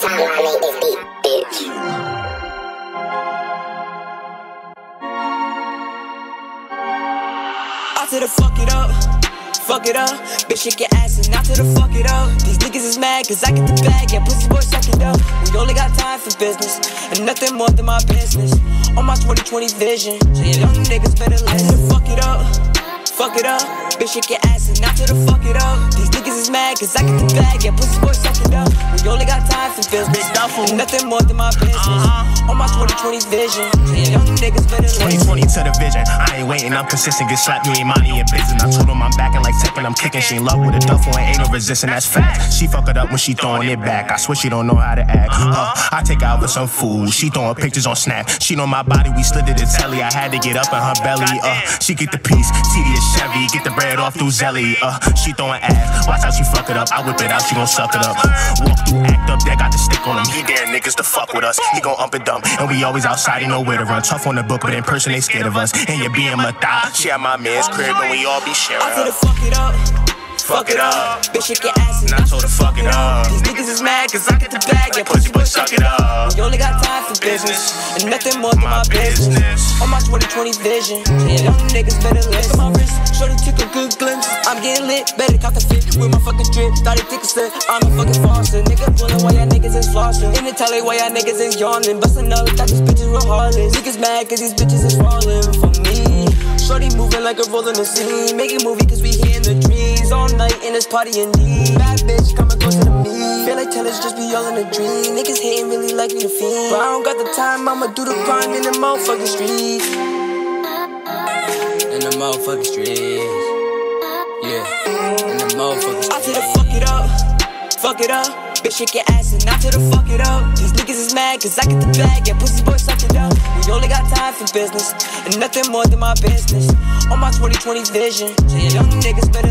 time I made this bitch. To fuck it up, fuck it up. Bitch, shake your ass and said to fuck it up. These niggas is mad cause I get the bag, yeah, pussy boy, suck it up. We only got time for business and nothing more than my business. On my 2020 vision, so yeah, young niggas better listen. Fuck it up, fuck it up. Bitch, shake your ass and said to fuck it up. These is mad cause I get the bag, yeah, pussy boy, suck it up. We only got time for business, Big duffel. and nothing more than my business. Uh-huh. On my 2020 vision, so yeah, young niggas better listen. 2020 to the vision. I ain't waiting, I'm consistent. Get slapped, you ain't minding your business. I told him I'm backing like Tekken, I'm kicking. She in love with a duffel and ain't no resisting, that's fact. She fuck it up when she throwing it back. I swear she don't know how to act. Uh, I take out with some fool. She throwing pictures on Snap. She know my body, we slid it to telly. I had to get up in her belly. Uh, she get the piece, tedious Chevy. Get the bread off through Zelly. Uh, she throwing ass. Watch she fuck it up. I whip it out, she gon' suck it up. Walk through, act up, that got the stick on him. He dare niggas to fuck with us. He gon' ump and dump. And we always outside, ain't nowhere to run. Tough on the book, but in person they scared of us. And you being my thigh. She at my man's crib, and we all be sharing I her. fuck it up. Fuck it up. Bitch, shake your ass And I told her fuck it up. These niggas is mad cause I get the bag. Yeah, Pussy boy, suck it up. You only got time for business. And nothing more than My my business. business. On my 2020 vision. Yeah, young niggas better listen. Look at my wrist. Shorty took a good glimpse. I'm getting lit. Better cop the fit with my fucking drip. Started thick as. I'm a fucking foster. Nigga pulling while y'all niggas is flossing. In the tele while y'all niggas is yawning. Bustin' up, thought these bitches were heartless. Niggas mad cause these bitches is falling for me. Shorty moving like a roll in the scene. Making movie cause we here in the trees. All night in this party indeed. Bad bitch, coming closer to me. Feel like tellers just be all in a dream. Niggas hating really like me to fiend. But I don't got the time, I'ma do the grind in the motherfucking streets. In the motherfucking streets. Yeah. In the motherfucking streets. I said the fuck it up. Fuck it up. Bitch, shake your ass and I tell the fuck it up. These niggas is mad cause I get the bag. Yeah, pussy boy, suck it up. We only got time for business and nothing more than my business. On my 2020 vision. So young niggas better